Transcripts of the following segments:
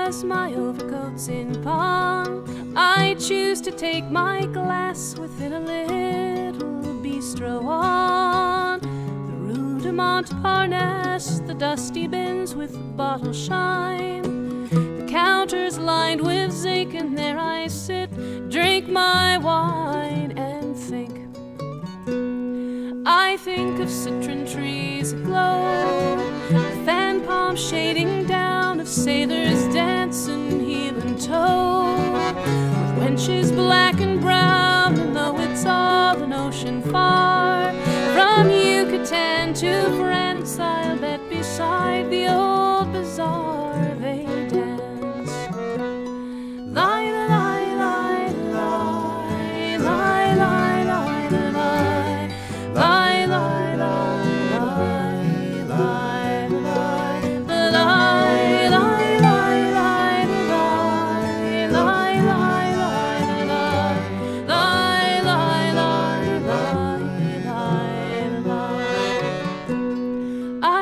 because my overcoat's in pawn. I choose to take my glass within a little bistro on the Rue de Montparnasse. The dusty bins with bottle shine. The counters lined with zinc, and there I sit, drink my wine, and think. I think of citron trees aglow, fan palms shading down, of sailors wenches black and brown, and though it's all an ocean far, from Yucatan to France,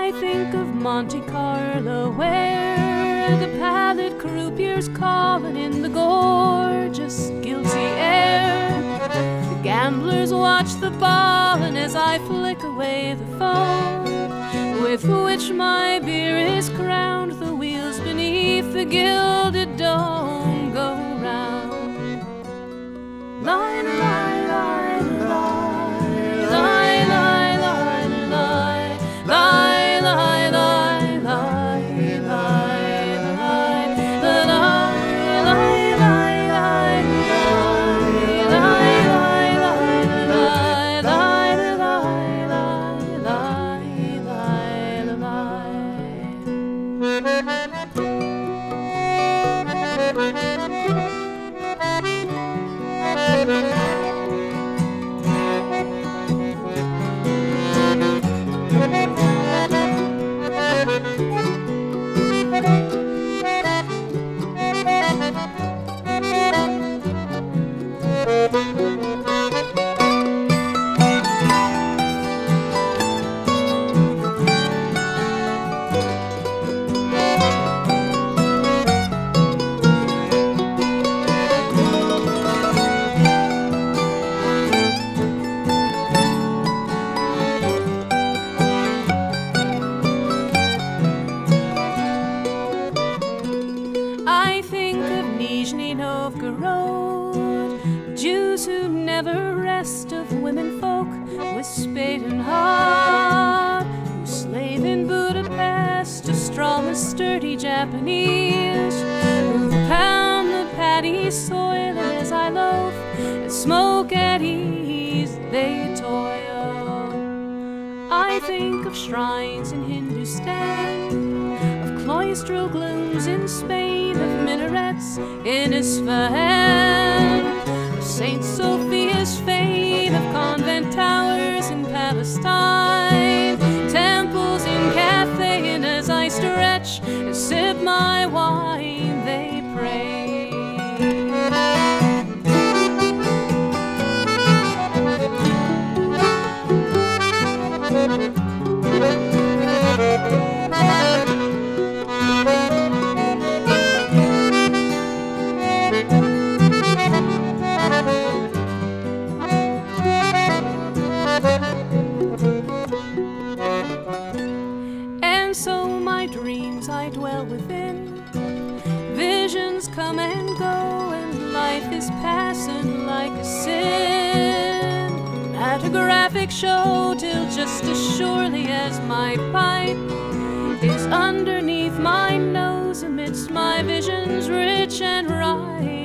I think of Monte Carlo where the pallid croupiers calling in the gorgeous guilty air. The gamblers watch the ball, and as I flick away the foam with which my beer is crowned, the wheels beneath the gilded dome never rest of women folk with spade and heart, who slave in Budapest to strong sturdy Japanese, who pound the paddy soil as I loaf and smoke at ease, they toil. I think of shrines in Hindustan, of cloistral glooms in Spain, of minarets in Isfahan, of Saint this fade of convent. And so my dreams I dwell within. Visions come and go, and life is passing like a sin. At a graphic show, till just as surely as my pipe is underneath my nose, amidst my visions rich and ripe.